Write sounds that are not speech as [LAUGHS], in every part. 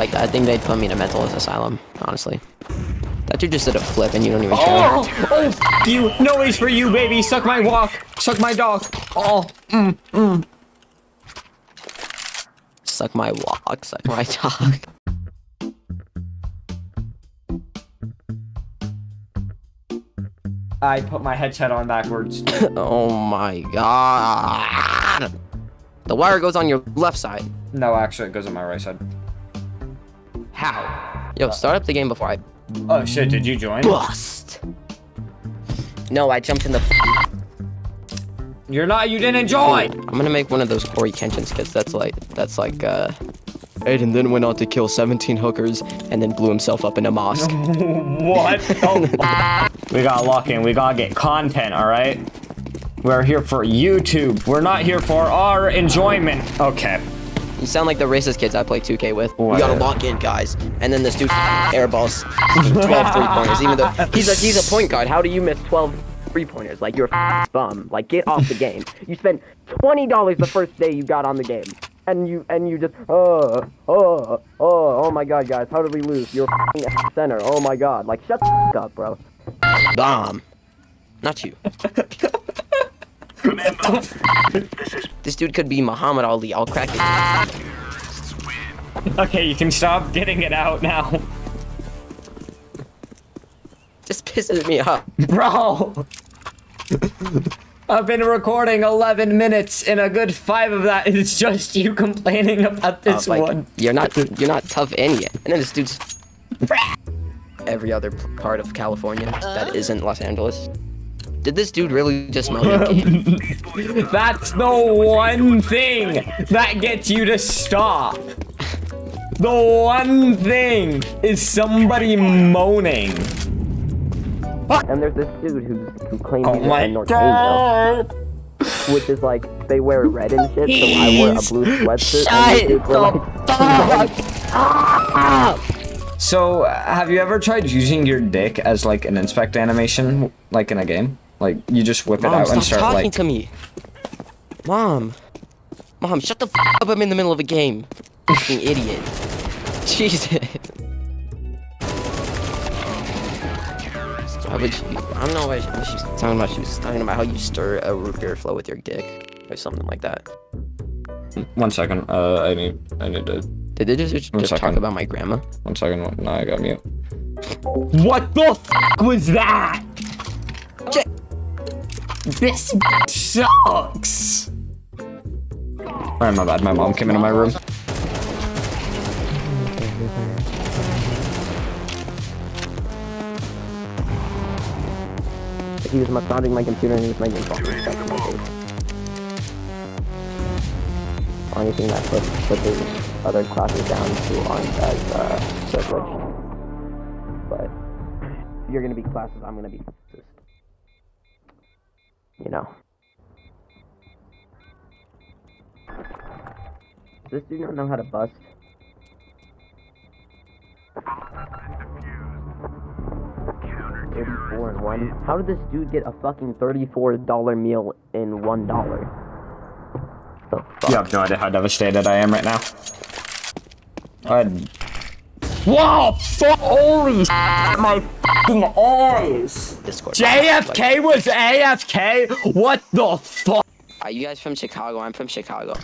Like, I think they'd put me in a mental asylum, honestly. That dude just did a flip and you don't even care. Oh, oh, you. No ways for you, baby. Suck my walk. Suck my dog. Oh, mm, mm. Suck my walk, suck my dog. [LAUGHS] I put my headset on backwards. [LAUGHS] oh my god. The wire goes on your left side. No, actually, it goes on my right side. How? Yo, start up the game before I Oh shit, did you join? bust. No, I jumped in the. F- You're not, you didn't join! I'm gonna make one of those Corey Kenshin skits. That's like, that's like, uh. Aiden then went on to kill 17 hookers and then blew himself up in a mosque. [LAUGHS] [LAUGHS] What the f- We gotta lock in, we gotta get content, alright? We're here for YouTube. We're not here for our enjoyment. Okay. You sound like the racist kids I play 2K with. What? We gotta lock in, guys. And then this [LAUGHS] dude airballs [LAUGHS] 12 three pointers. Even though he's a he's a point guard. How do you miss 12 three pointers? Like you're a [LAUGHS] bum. Like get off the game. You spent twenty dollars the first day you got on the game, and you and you just oh oh oh oh my god, guys, how did we lose? You're a center. Oh my god. Like shut the up, bro. Bomb. Not you. This dude could be Muhammad Ali. I'll crack it. [LAUGHS] Okay, you can stop getting it out now. [LAUGHS] Just pisses me off. Bro! I've been recording 11 minutes, and a good five of that [LAUGHS] is just you complaining about this Uh, like, one. You're not you're not tough in yet. And then this dude's every other part of California that isn't Los Angeles. Did this dude really just mow your [LAUGHS] game? That's the one thing that gets you to stop. The one thing is somebody moaning. And there's this dude who who claims Oh he's my a Norteño, god! which is like they wear red and shit. So I wear a blue sweatshirt. shut and these dudes were like, So, have you ever tried using your dick as like an inspect animation, like in a game? Like you just whip it Mom, out stop and start talking like. to me. Mom, mom, shut the f up! I'm in the middle of a game. Fucking idiot. [LAUGHS] Jesus. Why would she, I don't know what she, what she's talking about. She was talking about how you stir a root beer flow with your dick or something like that. One second. Uh, I need. I need to. Did they just, just One talk about my grandma? One second. No, I got mute. What the f was that? Check. This sucks. Alright, my bad. My mom came into my room. He was massaging my computer and he was making fucking stuff in my face. Only that puts, puts his other classes down to aren't as uh, privileged. But you're gonna be classes, I'm gonna be just, you know. Does this dude not know how to bust? Thirty-four and one. How did this dude get a fucking thirty-four dollar meal in one dollar? You have no idea how devastated I am right now. I. Whoa! Fuck! Holy my eyes! Discord. JFK was AFK? What the fuck? Are you guys from Chicago? I'm from Chicago.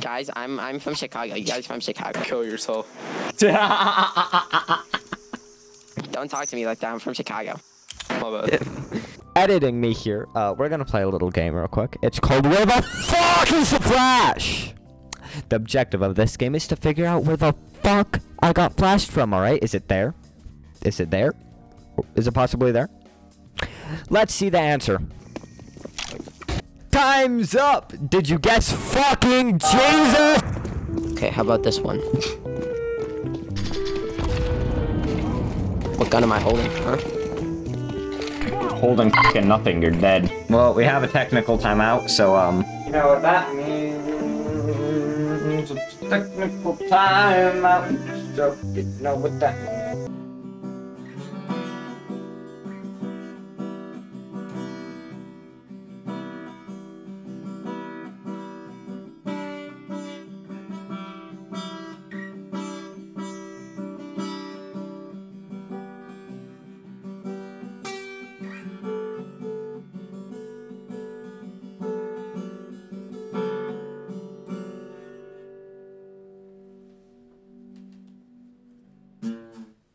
Guys, I'm I'm from Chicago. You guys from Chicago? Kill yourself. [LAUGHS] Don't talk to me like that. I'm from Chicago. My bad. [LAUGHS] editing me here. Uh, we're gonna play a little game real quick. It's called Where the Fuck is the Flash? The objective of this game is to figure out where the fuck I got flashed from, alright? Is it there? Is it there? Is it possibly there? Let's see the answer. Time's up! Did you guess fucking Jesus? Okay, how about this one? What gun am I holding? Huh? Holding fucking nothing, you're dead. Well, we have a technical timeout, so, um. You know what that means? It's a technical timeout, so you know what that means.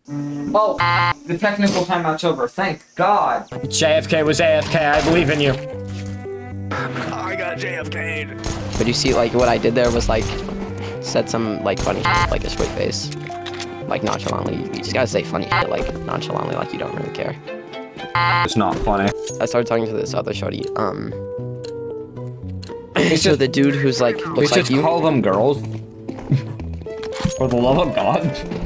Oh, the technical timeout's over. Thank God. JFK was AFK. I believe in you. I got JFK. But you see, like, what I did there was, like, said some, like, funny shit, like a straight face. Like, nonchalantly. You just gotta say funny shit, like, nonchalantly, like you don't really care. It's not funny. I started talking to this other shorty, um... So should, the dude who's, like, we looks like should you... call them girls. For the love of God.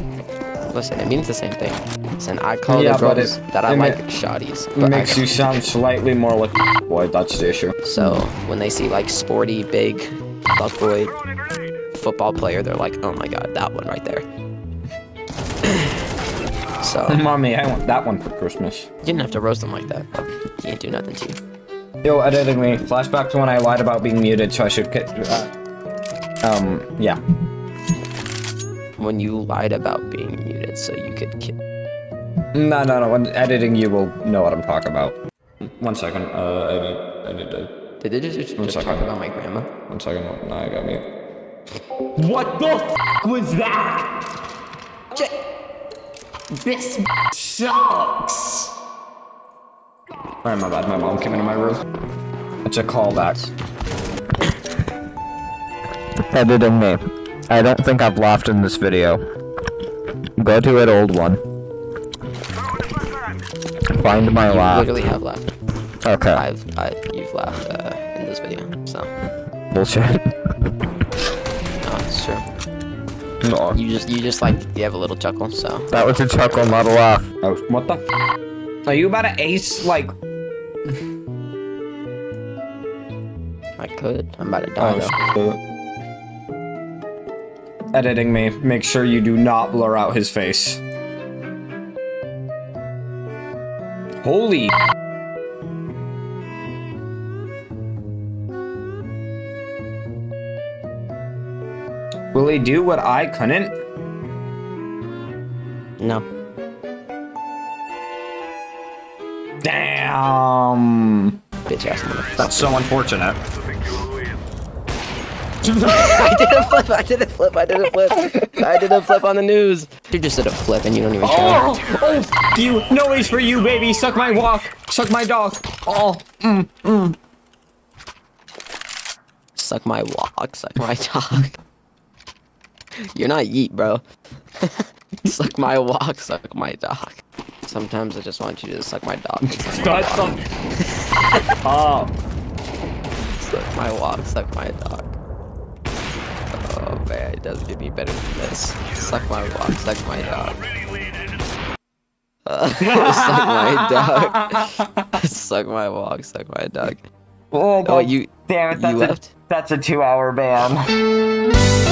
Listen, it means the same thing. Listen, I call Yeah, the girls it- that I like shotties. It makes you sound slightly more like [LAUGHS] boy. That's the issue. So when they see like sporty, big, fuckboy football player, they're like, oh my god, that one right there. [CLEARS THROAT] so [LAUGHS] Mommy, I want that one for Christmas. You didn't have to roast them like that. He ain't do nothing to you. Yo, editing me. Flashback to when I lied about being muted, so I should get. Uh, um, yeah. When you lied about being muted, so you could. Ki- No, no, no. When editing, you will know what I'm talking about. One second. Uh, edit, edit, edit. Did they just, just, just talk about my grandma? One second. No, I got me. What the f was that? This sucks. Alright, my bad. My mom came into my room. It's a callback. Editing me. I don't think I've laughed in this video. Go to it, old one. Find my You laugh. literally have laughed. Okay. I've, I, you've laughed uh, in this video, so Bullshit. no, it's true. No. You just, you just like, you have a little chuckle, so That was a chuckle, not a laugh. Oh, what the? F Are you about to ace like? I could. I'm about to die though. Oh, shit. Editing me. Make sure you do not blur out his face. Holy. Will he do what I couldn't? No. Damn. Bitch ass motherfucker. That's so unfortunate. I did a flip. I did a flip. I did a flip. I did a flip on the news. You just did a flip and you don't even care. Oh, oh, you. No ways for you, baby. Suck my walk. Suck my dog. Oh, mm, mm. Suck my walk. Suck my dog. You're not yeet, bro. [LAUGHS] suck my walk. Suck my dog. Sometimes I just want you to suck my dog. and Suck my, That's dog. [LAUGHS] Oh. suck my walk. Suck my dog. Oh man, it doesn't get any better than this. Suck my walk. Suck my dog. Uh, suck my dog. suck my walk. Suck my dog. Oh, Oh, you damn it. you left. that's a two hour ban.